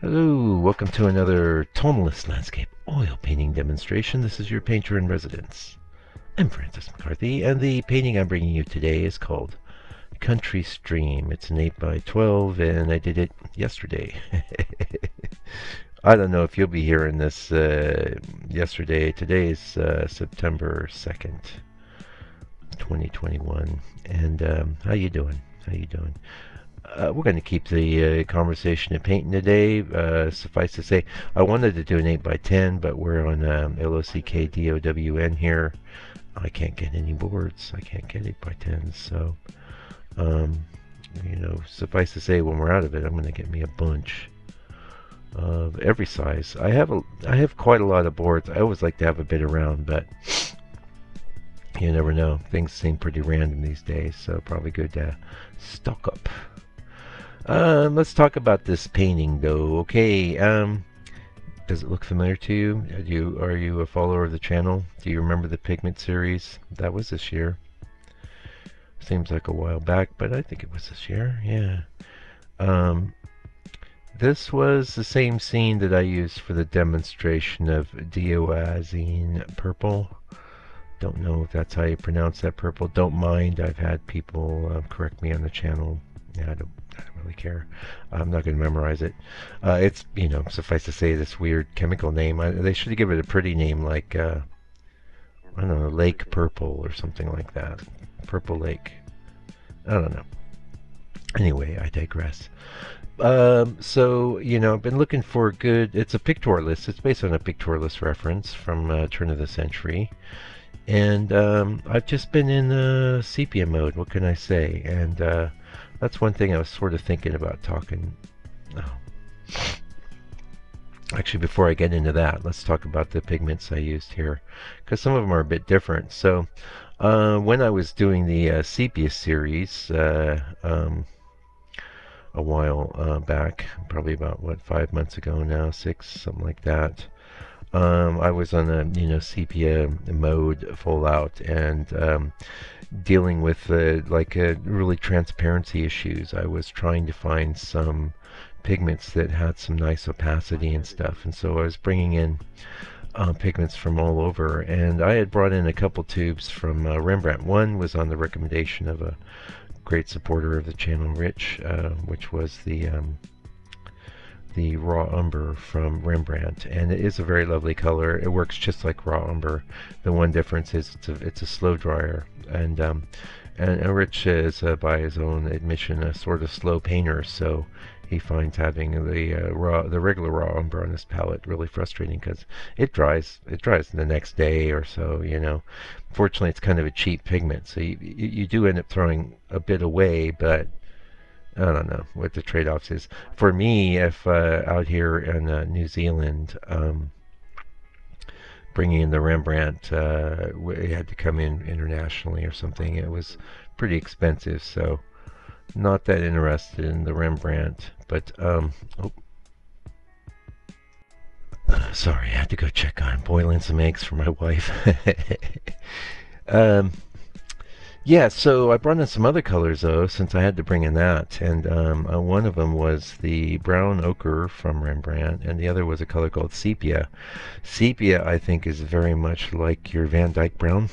Hello, welcome to another tonalist landscape oil painting demonstration. This is your painter in residence. I'm Francis McCarthy, and the painting I'm bringing you today is called Country Stream. It's an 8 by 12 and I did it yesterday. I don't know if you'll be hearing this uh, yesterday. Today is uh, September 2nd, 2021. And um, how you doing? How you doing? Uh, we're going to keep the uh, conversation of painting today. Uh, suffice to say, I wanted to do an 8 by 10 but we're on um, LOCKDOWN here. I can't get any boards. I can't get 8 by 10s so, um, you know, suffice to say, when we're out of it, I'm going to get me a bunch of every size. I have a, I have quite a lot of boards. I always like to have a bit around, but you never know. Things seem pretty random these days, so probably good to stock up. Um, let's talk about this painting, though. Okay, um, does it look familiar to you? Are you are you a follower of the channel? Do you remember the pigment series? That was this year. Seems like a while back, but I think it was this year. Yeah. Um, this was the same scene that I used for the demonstration of Diazine purple. Don't know if that's how you pronounce that purple. Don't mind. I've had people uh, correct me on the channel. Yeah, I don't I don't really care. I'm not going to memorize it. Uh, it's, you know, suffice to say, this weird chemical name. I, they should give it a pretty name like, uh, I don't know, Lake Purple or something like that. Purple Lake. I don't know. Anyway, I digress. Um, so, you know, I've been looking for good, it's a pictorialist. It's based on a pictorialist reference from uh, turn of the century. And um, I've just been in uh, sepia mode, what can I say? And uh, that's one thing I was sort of thinking about talking. Oh. Actually, before I get into that, let's talk about the pigments I used here, because some of them are a bit different. So, uh, when I was doing the uh, sepia series uh, um, a while uh, back, probably about what five months ago now, six, something like that. Um, I was on a you know sepia mode full out, and um, dealing with uh, like uh, really transparency issues. I was trying to find some pigments that had some nice opacity and stuff, and so I was bringing in uh, pigments from all over. And I had brought in a couple tubes from uh, Rembrandt. One was on the recommendation of a great supporter of the channel, Rich, which was the um, the raw umber from Rembrandt and it is a very lovely color. It works just like raw umber. The one difference is it's a, it's a slow dryer and um, and, Rich is uh, by his own admission a sort of slow painter so he finds having the uh, raw the regular raw umber on his palette really frustrating because it dries it dries the next day or so you know. Fortunately it's kind of a cheap pigment so you, you do end up throwing a bit away but I don't know what the trade-offs is. For me, if uh, out here in uh, New Zealand, um, bringing in the Rembrandt, uh, it had to come in internationally or something. It was pretty expensive, so not that interested in the Rembrandt. But um, oh. sorry, I had to go check on boiling some eggs for my wife. um, yeah, so I brought in some other colors though, since I had to bring in that, and um, uh, one of them was the brown ochre from Rembrandt, and the other was a color called sepia. Sepia, I think, is very much like your Van Dyke brown,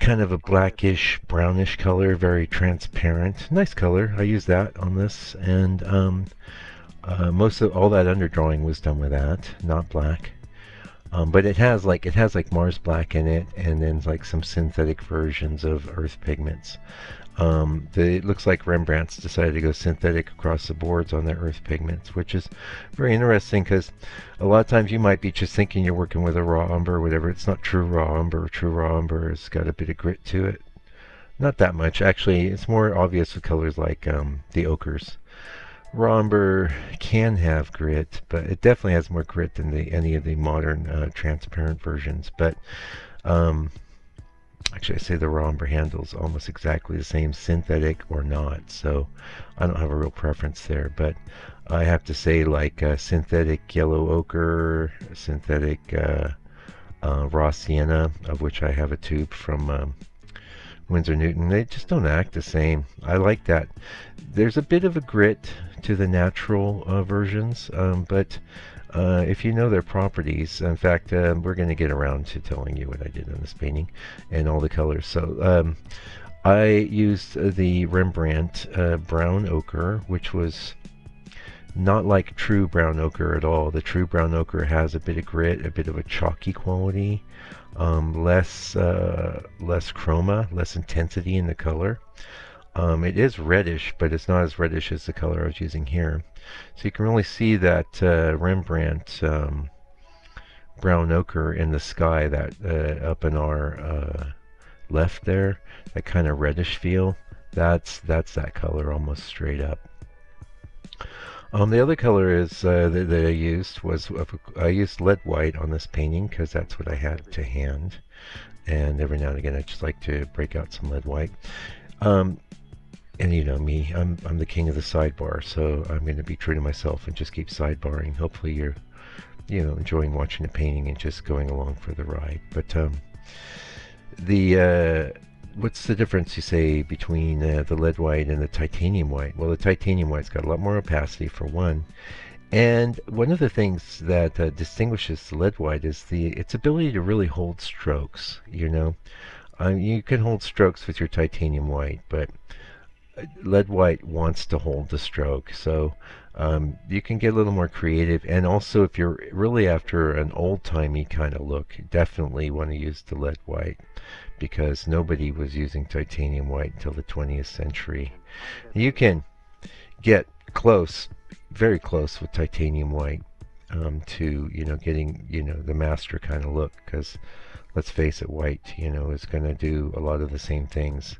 kind of a blackish, brownish color, very transparent, nice color. I used that on this, and um, uh, most of all that underdrawing was done with that, not black. Um, but it has like it has like Mars Black in it, and then like some synthetic versions of Earth pigments. Um, the, it looks like Rembrandt's decided to go synthetic across the boards on their Earth pigments, which is very interesting because a lot of times you might be just thinking you're working with a raw umber or whatever. It's not true raw umber. True raw umber has got a bit of grit to it. Not that much, actually. It's more obvious with colors like um, the ochres. Raw umber can have grit, but it definitely has more grit than the, any of the modern uh, transparent versions. But um, actually, I say the raw umber handles almost exactly the same, synthetic or not. So I don't have a real preference there. But I have to say, like uh, synthetic yellow ochre, synthetic uh, uh, raw sienna, of which I have a tube from um, Winsor Newton. They just don't act the same. I like that. There's a bit of a grit to the natural uh, versions, um, but uh, if you know their properties, in fact, uh, we're going to get around to telling you what I did on this painting and all the colors. So um, I used the Rembrandt uh, brown ochre, which was not like true brown ochre at all. The true brown ochre has a bit of grit, a bit of a chalky quality, um, less uh, less chroma, less intensity in the color. Um, it is reddish, but it's not as reddish as the color I was using here. So you can really see that uh, Rembrandt um, brown ochre in the sky that uh, up in our uh, left there, that kind of reddish feel. That's that's that color almost straight up. Um, the other color is uh, that, that, I used was I used lead white on this painting because that's what I had to hand, and every now and again I just like to break out some lead white. Um, and you know me, I'm I'm the king of the sidebar, so I'm going to be true to myself and just keep sidebarring. Hopefully you're, you know, enjoying watching the painting and just going along for the ride. But um, the uh, what's the difference you say between uh, the lead white and the titanium white? Well, the titanium white's got a lot more opacity for one, and one of the things that uh, distinguishes the lead white is the its ability to really hold strokes. You know, um, you can hold strokes with your titanium white, but uh, lead white wants to hold the stroke. So um, you can get a little more creative. And also, if you're really after an old timey kind of look, definitely want to use the lead white because nobody was using titanium white until the 20th century. You can get close, very close with titanium white um, to, you know, getting, you know, the master kind of look because let's face it, white, you know, is going to do a lot of the same things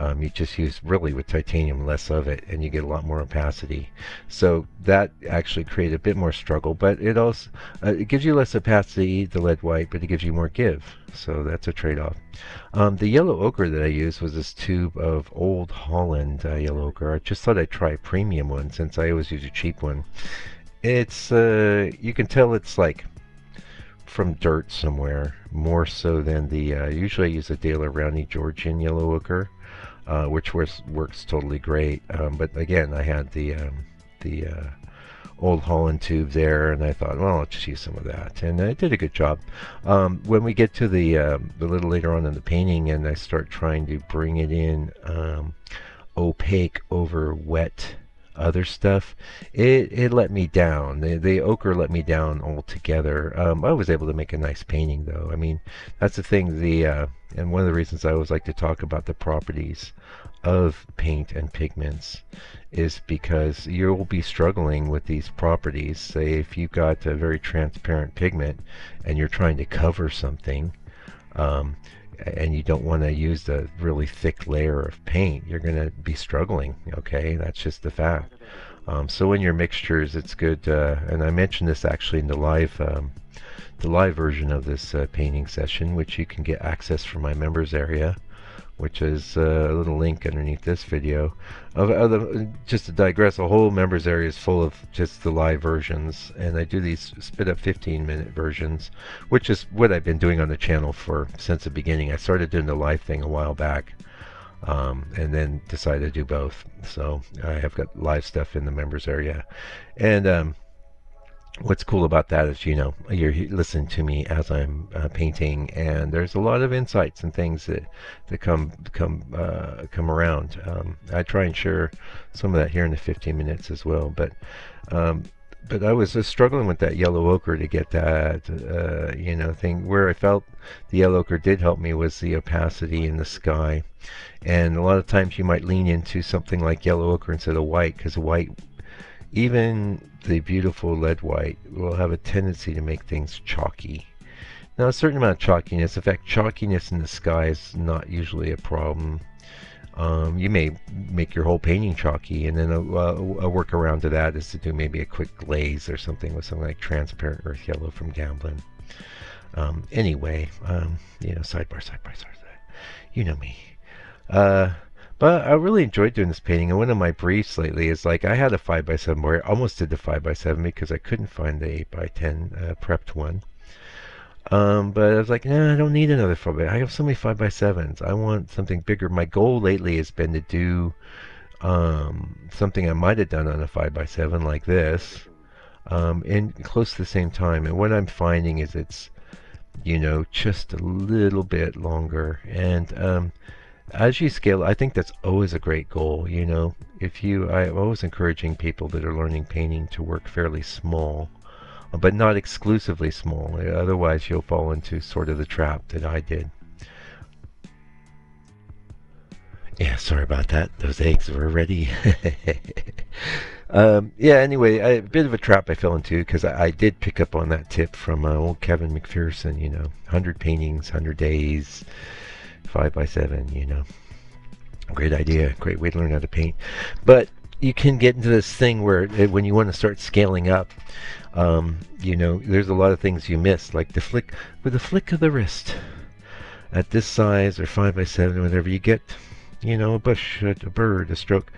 um, you just use really with titanium less of it and you get a lot more opacity. So that actually created a bit more struggle, but it also uh, it gives you less opacity, the lead white, but it gives you more give. So that's a trade-off. Um, the yellow ochre that I used was this tube of Old Holland uh, yellow ochre. I just thought I'd try a premium one since I always use a cheap one. It's uh, you can tell it's like from dirt somewhere more so than the uh, usually I use a Daler Rowney Georgian yellow ochre uh, which was, works totally great. Um, but again, I had the um, the uh, old Holland tube there, and I thought, well, I'll just use some of that, and I did a good job. Um, when we get to the um, a little later on in the painting, and I start trying to bring it in um, opaque over wet other stuff, it, it let me down. The, the ochre let me down altogether. Um, I was able to make a nice painting, though. I mean, that's the thing. The uh, and one of the reasons I always like to talk about the properties of paint and pigments is because you'll be struggling with these properties. Say if you've got a very transparent pigment and you're trying to cover something. Um, and you don't want to use the really thick layer of paint, you're going to be struggling. Okay, that's just the fact. Um, so in your mixtures, it's good. Uh, and I mentioned this actually in the live, um, the live version of this uh, painting session, which you can get access from my members area which is a little link underneath this video. Of, the, just to digress, a whole members area is full of just the live versions, and I do these spit up 15 minute versions, which is what I've been doing on the channel for since the beginning. I started doing the live thing a while back, um, and then decided to do both. So I have got live stuff in the members area, and um, what's cool about that is you know you're listening to me as I'm uh, painting, and there's a lot of insights and things that that come come uh, come around. Um, I try and share some of that here in the 15 minutes as well, but. Um, but I was struggling with that yellow ochre to get that, uh, you know, thing. Where I felt the yellow ochre did help me was the opacity in the sky, and a lot of times you might lean into something like yellow ochre instead of white, because white even the beautiful lead white will have a tendency to make things chalky. Now, a certain amount of chalkiness, in fact, chalkiness in the sky is not usually a problem. Um, you may make your whole painting chalky, and then a, a, a workaround to that is to do maybe a quick glaze or something with something like transparent earth yellow from Gamblin. Um, anyway, um, you know, sidebar, sidebar, sidebar. You know me. Uh, but I really enjoyed doing this painting. And one of my briefs lately is like I had a 5x7 where I almost did the 5x7 because I couldn't find the 8x10 uh, prepped one. Um, but I was like, nah, I don't need another 5 by I have so many 5 by 7s I want something bigger. My goal lately has been to do um, something I might have done on a 5 by 7 like this um, in close to the same time. And what I'm finding is it's, you know, just a little bit longer. And um, as you scale, I think that's always a great goal. You know, if you, I'm always encouraging people that are learning painting to work fairly small but not exclusively small. Otherwise, you'll fall into sort of the trap that I did. Yeah, sorry about that. Those eggs were ready. um, yeah, anyway, a bit of a trap I fell into because I, I, did pick up on that tip from uh, old Kevin McPherson, you know, 100 paintings, 100 days, 5 by 7 you know. Great idea, great way to learn how to paint. But you can get into this thing where it, when you want to start scaling up, um, you know, there's a lot of things you miss, like the flick with the flick of the wrist. At this size, or five by seven, or whatever, you get, you know, a bush, a, a bird, a stroke.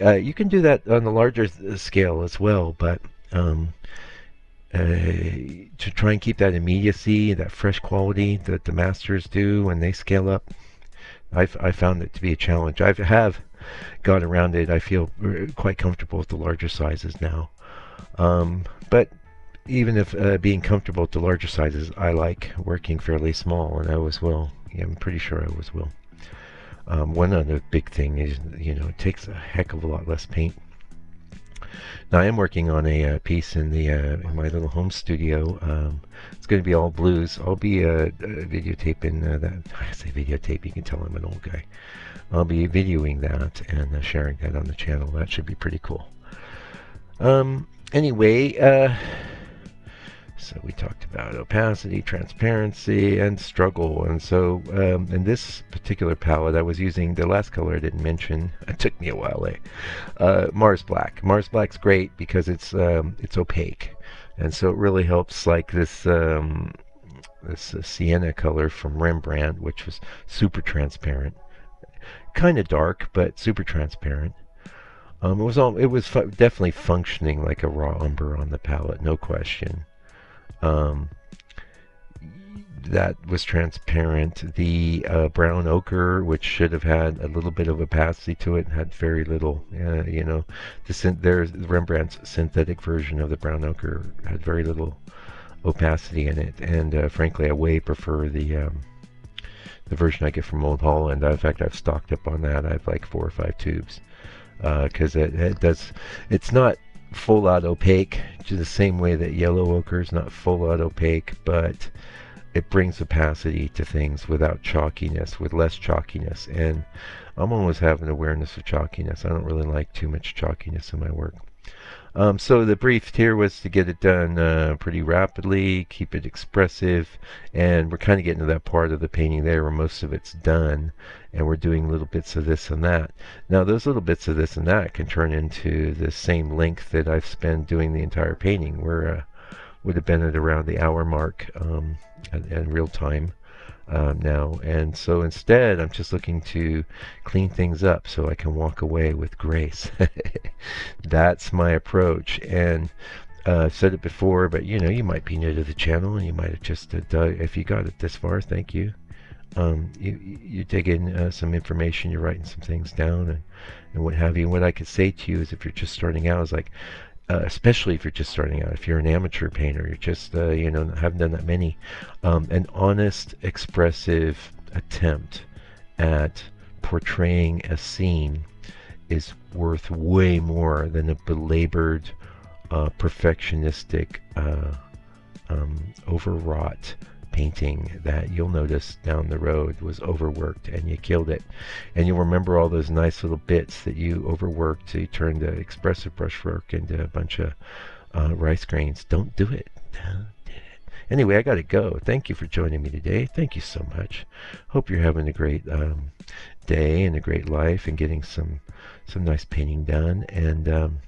Uh, you can do that on the larger uh, scale as well, but um, to try and keep that immediacy, that fresh quality that the masters do when they scale up, I've I found it to be a challenge. I have got around it. I feel uh, quite comfortable with the larger sizes now. Um, but even if uh, being comfortable with the larger sizes, I like working fairly small, and I always will. Yeah, I'm pretty sure I always will. Um, one other big thing is, you know, it takes a heck of a lot less paint. Now I am working on a uh, piece in the uh, in my little home studio. Um, it's going to be all blues. I'll be uh, uh videotaping uh, that. I say videotape. You can tell I'm an old guy. I'll be videoing that and uh, sharing that on the channel. That should be pretty cool. Um, anyway, so we talked about opacity, transparency, and struggle. And so um, in this particular palette, I was using the last color I didn't mention. It took me a while. Eh? Uh, Mars Black. Mars Black's great because it's um, it's opaque, and so it really helps. Like this um, this uh, sienna color from Rembrandt, which was super transparent, kind of dark, but super transparent. Um, it was all it was fu- definitely functioning like a raw umber on the palette, no question. Um, that was transparent. The uh, brown ochre, which should have had a little bit of opacity to it, had very little. Uh, you know, the there's Rembrandt's synthetic version of the brown ochre had very little opacity in it, and uh, frankly, I way prefer the um, the version I get from Old Holland. In fact, I've stocked up on that. I have like four or five tubes because uh, it, it does. It's not full out opaque, just the same way that yellow ochre is not full out opaque, but it brings opacity to things without chalkiness, with less chalkiness. And I'm always having awareness of chalkiness. I don't really like too much chalkiness in my work. Um, so the brief here was to get it done uh, pretty rapidly, keep it expressive, and we're kind of getting to that part of the painting there where most of it's done, and we're doing little bits of this and that. Now those little bits of this and that can turn into the same length that I've spent doing the entire painting. We're uh, would have been at around the hour mark um, in real time uh, now. And so instead, I'm just looking to clean things up so I can walk away with grace. That's my approach. And uh, I've said it before, but you know, you might be new to the channel and you might have just, uh, if you got it this far, thank you. Um, you, you dig in uh, some information, you're writing some things down and, and what have you. And what I could say to you is if you're just starting out is like, uh, especially if you're just starting out. If you're an amateur painter, you're just uh, you know haven't done that many. Um, an honest, expressive attempt at portraying a scene is worth way more than a belabored, uh, perfectionistic, uh, um, overwrought painting that you'll notice down the road was overworked and you killed it. And you'll remember all those nice little bits that you overworked to turn the expressive brushwork into a bunch of uh, rice grains. Don't do it. Anyway, I got to go. Thank you for joining me today. Thank you so much. Hope you're having a great um, day and a great life and getting some some nice painting done. And um,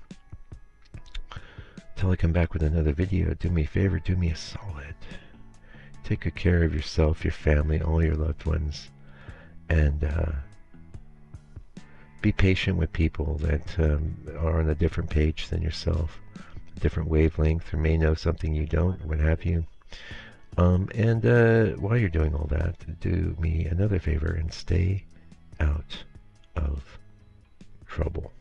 until I come back with another video, do me a favor, do me a solid. Take good care of yourself, your family, all your loved ones, and uh, be patient with people that um, are on a different page than yourself, a different wavelength, or may know something you don't, what have you. Um, and uh, while you're doing all that, do me another favor and stay out of trouble.